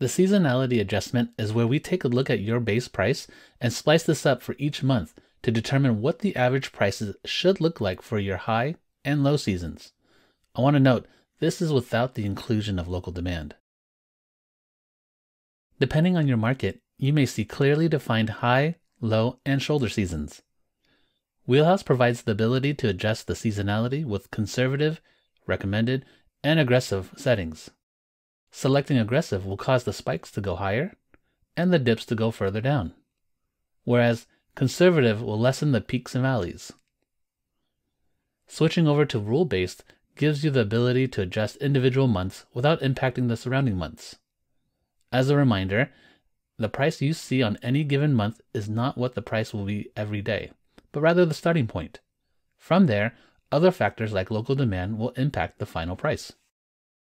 The seasonality adjustment is where we take a look at your base price and splice this up for each month to determine what the average prices should look like for your high and low seasons. I want to note this is without the inclusion of local demand. Depending on your market, you may see clearly defined high, low, and shoulder seasons. Wheelhouse provides the ability to adjust the seasonality with conservative, recommended, and aggressive settings. Selecting aggressive will cause the spikes to go higher and the dips to go further down, whereas conservative will lessen the peaks and valleys. Switching over to rule based gives you the ability to adjust individual months without impacting the surrounding months. As a reminder, the price you see on any given month is not what the price will be every day, but rather the starting point. From there, other factors like local demand will impact the final price.